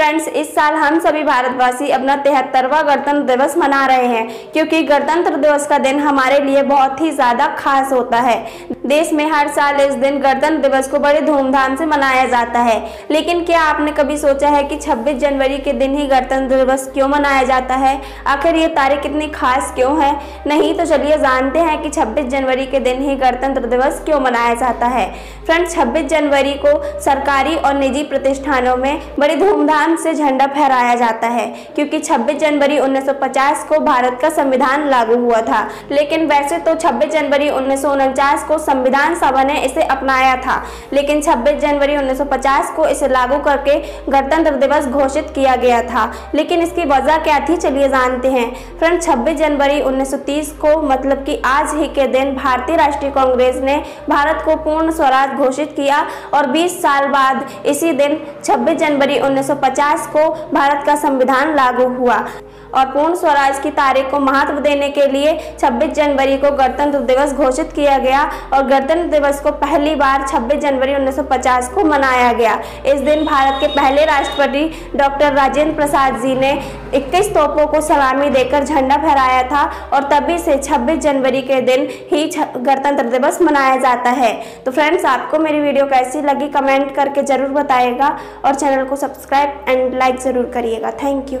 Friends इस साल हम सभी भारतवासी अपना तिहत्तरवा गणतंत्र दिवस मना रहे हैं, क्योंकि गणतंत्र दिवस का दिन हमारे लिए बहुत ही ज़्यादा खास होता है। देश में हर साल इस दिन गणतंत्र दिवस को बड़े धूमधाम से मनाया जाता है। लेकिन क्या आपने कभी सोचा है कि 26 जनवरी के दिन ही गणतंत्र दिवस क्यों मनाया जाता है? आखिर ये तारीख इतनी खास क्यों है? नहीं तो चलिए जानते हैं कि 26 जनवरी के दिन ही गणतंत्र दिवस क्यों मनाया जाता है। फ्रेंड्स 26 जनवरी को सरकारी और निजी प्रतिष्ठानों में बड़ी धूमधाम से झंडा फहराया जाता है, क्योंकि 26 जनवरी 1950 को भारत का संविधान लागू हुआ था। लेकिन वैसे तो 26 जनवरी उन्नीस को संविधान सभा ने इसे अपनाया था, लेकिन 26 जनवरी 1950 को इसे लागू करके गणतंत्र दिवस घोषित किया गया था। लेकिन इसकी वजह क्या थी, चलिए जानते हैं। फ्रेंड 26 जनवरी 1930 को मतलब कि आज ही के दिन भारतीय राष्ट्रीय कांग्रेस ने भारत को पूर्ण स्वराज घोषित किया और 20 साल बाद इसी दिन 26 जनवरी 1950 को भारत का संविधान लागू हुआ और पूर्ण स्वराज की तारीख को महत्व देने के लिए 26 जनवरी को गणतंत्र दिवस घोषित किया गया और गणतंत्र दिवस को पहली बार 26 जनवरी 1950 को मनाया गया। इस दिन भारत के पहले राष्ट्रपति डॉक्टर राजेंद्र प्रसाद जी ने 21 तोपों को सलामी देकर झंडा फहराया था और तभी से 26 जनवरी के दिन ही गणतंत्र दिवस मनाया जाता है। तो फ्रेंड्स, आपको मेरी वीडियो कैसी लगी कमेंट करके ज़रूर बताइएगा और चैनल को सब्सक्राइब एंड लाइक ज़रूर करिएगा। Thank you